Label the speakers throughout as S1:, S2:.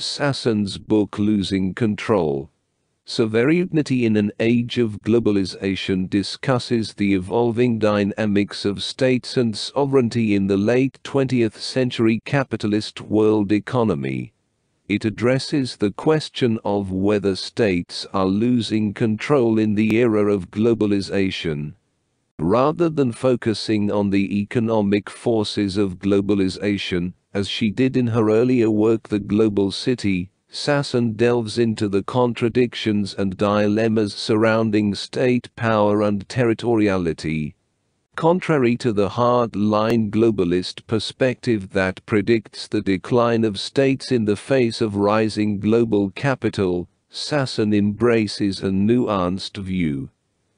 S1: Sassen's book Losing Control. Sovereignty in an Age of Globalization discusses the evolving dynamics of states and sovereignty in the late 20th century capitalist world economy. It addresses the question of whether states are losing control in the era of globalization. Rather than focusing on the economic forces of globalization, as she did in her earlier work The Global City, Sassen delves into the contradictions and dilemmas surrounding state power and territoriality. Contrary to the hard-line globalist perspective that predicts the decline of states in the face of rising global capital, Sassen embraces a nuanced view.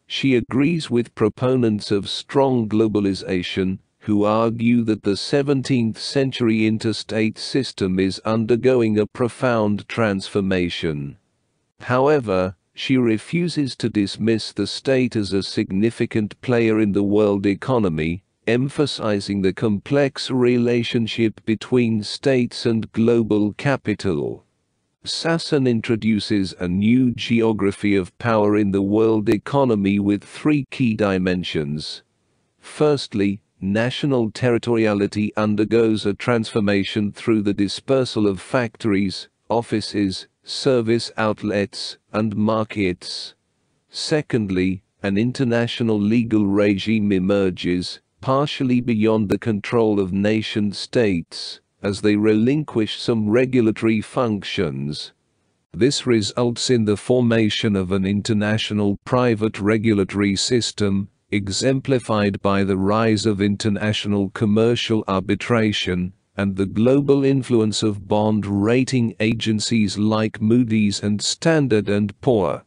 S1: She agrees with proponents of strong globalization, who argue that the 17th century interstate system is undergoing a profound transformation. However, she refuses to dismiss the state as a significant player in the world economy, emphasizing the complex relationship between states and global capital. Sassen introduces a new geography of power in the world economy with three key dimensions. Firstly, national territoriality undergoes a transformation through the dispersal of factories, offices, service outlets, and markets. Secondly, an international legal regime emerges, partially beyond the control of nation states, as they relinquish some regulatory functions. This results in the formation of an international private regulatory system, exemplified by the rise of international commercial arbitration and the global influence of bond rating agencies like Moody's and Standard & Poor.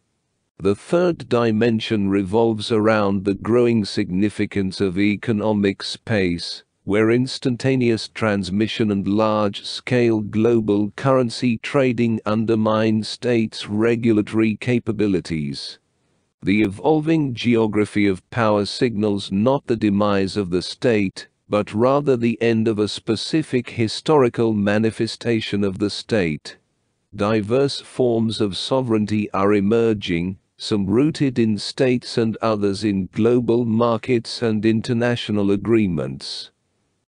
S1: The third dimension revolves around the growing significance of economic space, where instantaneous transmission and large-scale global currency trading undermine states' regulatory capabilities. The evolving geography of power signals not the demise of the state, but rather the end of a specific historical manifestation of the state. Diverse forms of sovereignty are emerging, some rooted in states and others in global markets and international agreements.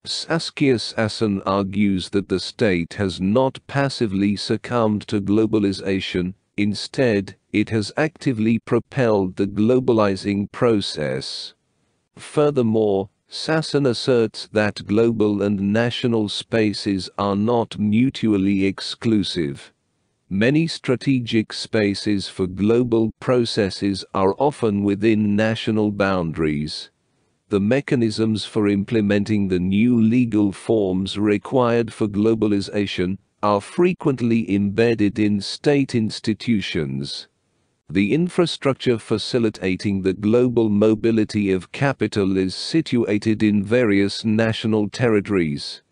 S1: Saskia Sassen argues that the state has not passively succumbed to globalization, instead, it has actively propelled the globalizing process. Furthermore, Sassen asserts that global and national spaces are not mutually exclusive. Many strategic spaces for global processes are often within national boundaries. The mechanisms for implementing the new legal forms required for globalization are frequently embedded in state institutions. The infrastructure facilitating the global mobility of capital is situated in various national territories.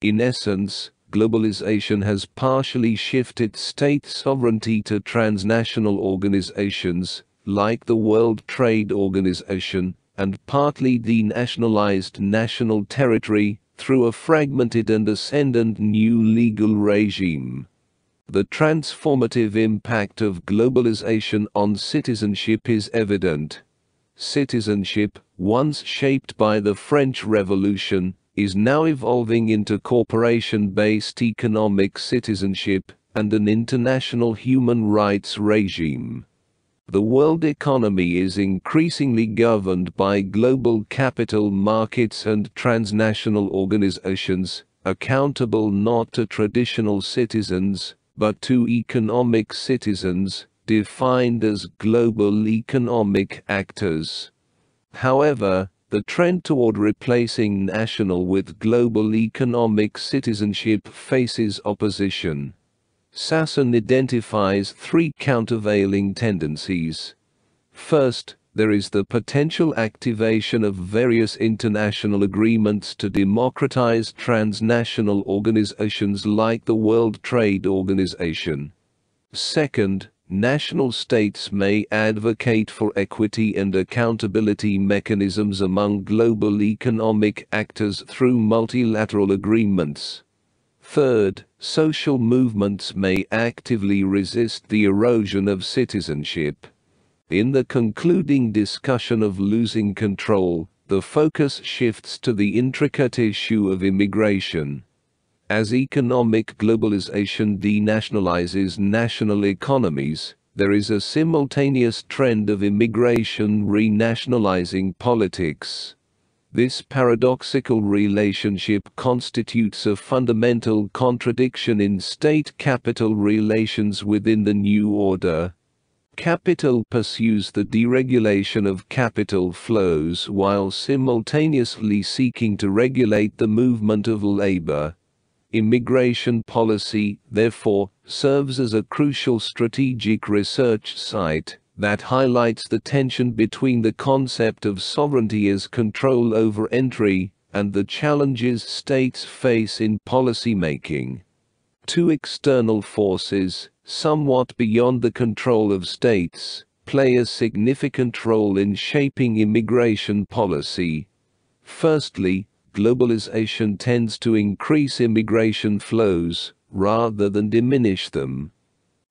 S1: In essence, globalization has partially shifted state sovereignty to transnational organizations, like the World Trade Organization, and partly denationalized national territory through a fragmented and ascendant new legal regime. The transformative impact of globalization on citizenship is evident. Citizenship, once shaped by the French Revolution, is now evolving into corporation-based economic citizenship and an international human rights regime. The world economy is increasingly governed by global capital markets and transnational organizations, accountable not to traditional citizens, but to economic citizens, defined as global economic actors. However, the trend toward replacing national with global economic citizenship faces opposition. Sassen identifies three countervailing tendencies. First, there is the potential activation of various international agreements to democratize transnational organizations like the World Trade Organization. Second, national states may advocate for equity and accountability mechanisms among global economic actors through multilateral agreements. Third, social movements may actively resist the erosion of citizenship. In the concluding discussion of losing control, the focus shifts to the intricate issue of immigration. As economic globalization denationalizes national economies, there is a simultaneous trend of immigration renationalizing politics. This paradoxical relationship constitutes a fundamental contradiction in state-capital relations within the New Order. Capital pursues the deregulation of capital flows while simultaneously seeking to regulate the movement of labor. Immigration policy, therefore, serves as a crucial strategic research site that highlights the tension between the concept of sovereignty as control over entry and the challenges states face in policy making. Two external forces, somewhat beyond the control of states, play a significant role in shaping immigration policy. Firstly, globalization tends to increase immigration flows rather than diminish them.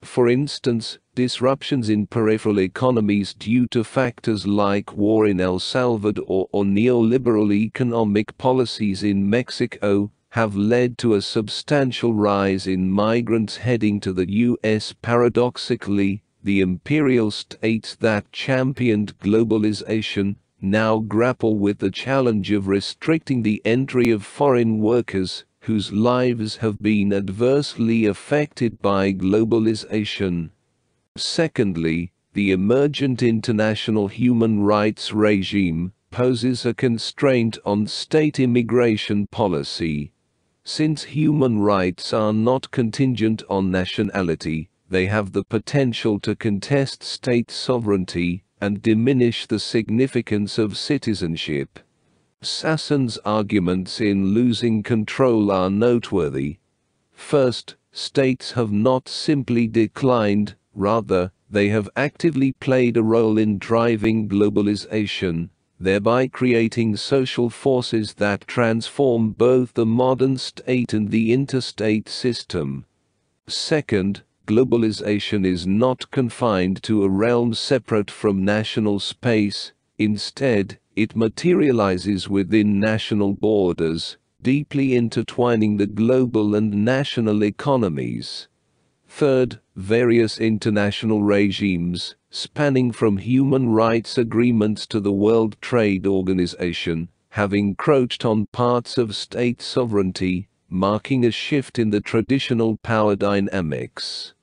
S1: For instance, disruptions in peripheral economies due to factors like war in El Salvador or neoliberal economic policies in Mexico have led to a substantial rise in migrants heading to the US. Paradoxically, the imperial states that championed globalization now grapple with the challenge of restricting the entry of foreign workers whose lives have been adversely affected by globalization. Secondly, the emergent international human rights regime poses a constraint on state immigration policy. Since human rights are not contingent on nationality, they have the potential to contest state sovereignty and diminish the significance of citizenship. Sassen's arguments in losing control are noteworthy. First, states have not simply declined, rather, they have actively played a role in driving globalization, thereby creating social forces that transform both the modern state and the interstate system. Second, globalization is not confined to a realm separate from national space, instead, it materializes within national borders, deeply intertwining the global and national economies. Third, various international regimes, spanning from human rights agreements to the World Trade Organization, have encroached on parts of state sovereignty, marking a shift in the traditional power dynamics.